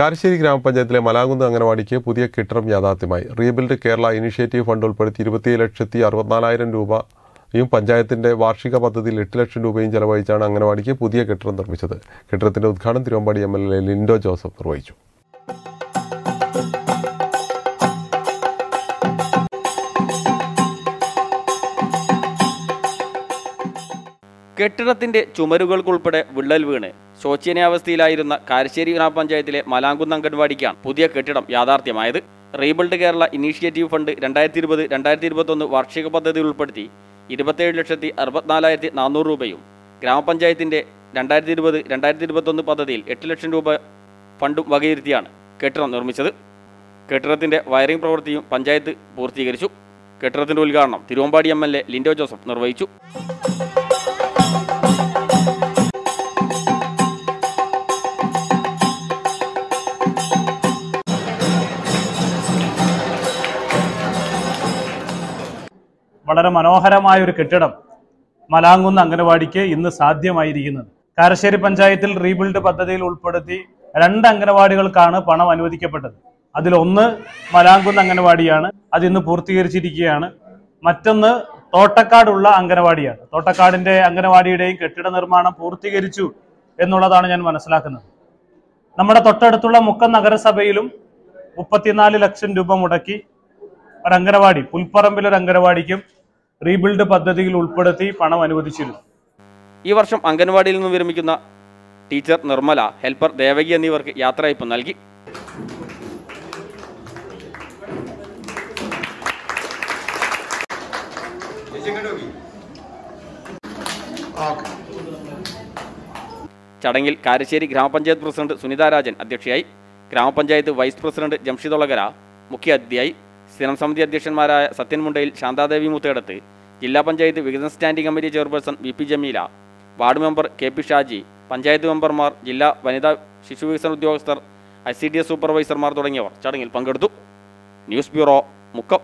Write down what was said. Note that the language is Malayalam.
കാരശ്ശേരി ഗ്രാമപഞ്ചായത്തിലെ മലാകുന്ന് അംഗനവാടിക്ക് പുതിയ കെട്ടിടം യാഥാർത്ഥ്യമായി. റീബിൽഡ് കേരള ഇനിഷ്യേറ്റീവ് ഫണ്ട് ഉൾപ്പെടുത്തി ഇരുപത്തി ലക്ഷത്തി അറുപത്തിനാലായിരം രൂപയും പഞ്ചായത്തിന്റെ വാർഷിക പദ്ധതിയിൽ എട്ട് ലക്ഷം രൂപയും ചെലവഴിച്ചാണ് അംഗനവാടിക്ക് പുതിയ കെട്ടിടം നിർമ്മിച്ചത്. കെട്ടിടത്തിന്റെ ഉദ്ഘാടനം Thiruvambady M L A Linto Joseph നിർവഹിച്ചു. കെട്ടിടത്തിന്റെ ചുമരുകൾക്കുൾപ്പെടെ വിള്ളൽ വീണ്. ശോചനീയാവസ്ഥയിലായിരുന്ന കാരശ്ശേരി ഗ്രാമപഞ്ചായത്തിലെ മലാങ്കുന്ന് അംഗൻവാടിക്കാണ് പുതിയ കെട്ടിടം യാഥാർത്ഥ്യമായത്. റീബിൾഡ് കേരള ഇനീഷ്യേറ്റീവ് ഫണ്ട് രണ്ടായിരത്തി ഇരുപത് രണ്ടായിരത്തി ഇരുപത്തൊന്ന് വാർഷിക പദ്ധതി ഉൾപ്പെടുത്തി ഇരുപത്തേഴ് ലക്ഷത്തി അറുപത്തിനാലായിരത്തി നാനൂറ് രൂപയും ഗ്രാമപഞ്ചായത്തിന്റെ രണ്ടായിരത്തി ഇരുപത് രണ്ടായിരത്തി ഇരുപത്തൊന്ന് പദ്ധതിയിൽ എട്ട് ലക്ഷം രൂപ ഫണ്ടും വകയിരുത്തിയാണ് കെട്ടിടം നിർമ്മിച്ചത്. കെട്ടിടത്തിന്റെ വയറിംഗ് പ്രവൃത്തിയും പഞ്ചായത്ത് പൂർത്തീകരിച്ചു. കെട്ടിടത്തിന്റെ ഉദ്ഘാടനം Thiruvambady M L A Linto Joseph നിർവഹിച്ചു. വളരെ മനോഹരമായ ഒരു കെട്ടിടം മലാങ്കുന്ന് അംഗനവാടിക്ക് ഇന്ന് സാധ്യമായിരിക്കുന്നത്. കാരശ്ശേരി പഞ്ചായത്തിൽ റീബിൽഡ് പദ്ധതിയിൽ ഉൾപ്പെടുത്തി രണ്ട് അംഗനവാടികൾക്കാണ് പണം അനുവദിക്കപ്പെട്ടത്. അതിലൊന്ന് മലാങ്കുന്ന് അംഗനവാടിയാണ് അത് ഇന്ന് പൂർത്തീകരിച്ചിരിക്കുകയാണ്. മറ്റൊന്ന് തോട്ടക്കാടുള്ള അംഗനവാടിയാണ്. തോട്ടക്കാടിന്റെ അംഗനവാടിയുടെയും കെട്ടിട നിർമ്മാണം പൂർത്തീകരിച്ചു എന്നുള്ളതാണ് ഞാൻ മനസ്സിലാക്കുന്നത്. നമ്മുടെ തൊട്ടടുത്തുള്ള മുക്കം നഗരസഭയിലും മുപ്പത്തിനാല് ലക്ഷം രൂപ മുടക്കി ഒരു അംഗനവാടി പുൽപ്പറമ്പിൽ ഒരു അംഗനവാടിക്കും റീബിൽഡ് പദ്ധതിയിൽ ഉൾപ്പെടുത്തി പണം അനുവദിച്ചിരുന്നു. ഈ വർഷം അംഗൻവാടിയിൽ നിന്ന് വിരമിക്കുന്ന ടീച്ചർ നിർമ്മല ഹെൽപ്പർ ദേവകി എന്നിവർക്ക് യാത്രയപ്പ് നൽകി. ചടങ്ങിൽ കാരശ്ശേരി ഗ്രാമപഞ്ചായത്ത് പ്രസിഡന്റ് സുനിതാരാജൻ അധ്യക്ഷയായി. ഗ്രാമപഞ്ചായത്ത് വൈസ് പ്രസിഡന്റ് ജംഷിദ് ഒളകര മുഖ്യാതിഥിയായി. സ്ഥിരം സമിതി അധ്യക്ഷന്മാരായ സത്യൻ മുണ്ടയിൽ ശാന്താദേവി മുത്തേടത്ത് ജില്ലാ പഞ്ചായത്ത് വികസന standing committee chairperson V P Jameela ward member K P Shaji panchayat മെമ്പർമാർ ജില്ലാ വനിതാ ശിശു വികസന ഉദ്യോഗസ്ഥർ ഐ സി ഡി എസ് സൂപ്പർവൈസർമാർ തുടങ്ങിയവർ ചടങ്ങിൽ പങ്കെടുത്തു. News bureau Mukkam.